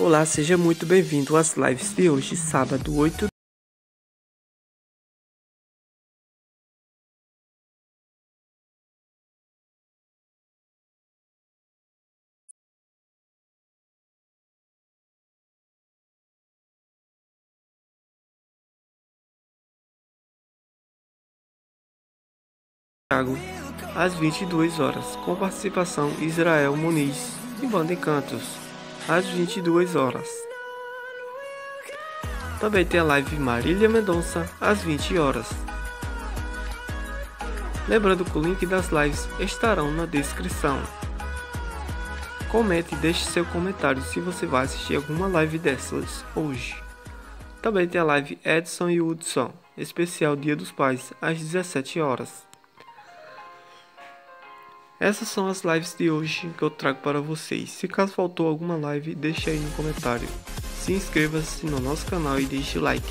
Olá, seja muito bem-vindo às lives de hoje, sábado 8 Thiago, às 22 horas, com participação Israel Muniz e Banda Encantos, às 22 horas. Também tem a live Marília Mendonça, às 20 horas. Lembrando que o link das lives estarão na descrição. Comente e deixe seu comentário se você vai assistir alguma live dessas hoje. Também tem a live Edson e Hudson, especial Dia dos Pais, às 17 horas. Essas são as lives de hoje que eu trago para vocês. Se caso faltou alguma live, deixe aí no comentário. Se inscreva-se no nosso canal e deixe like.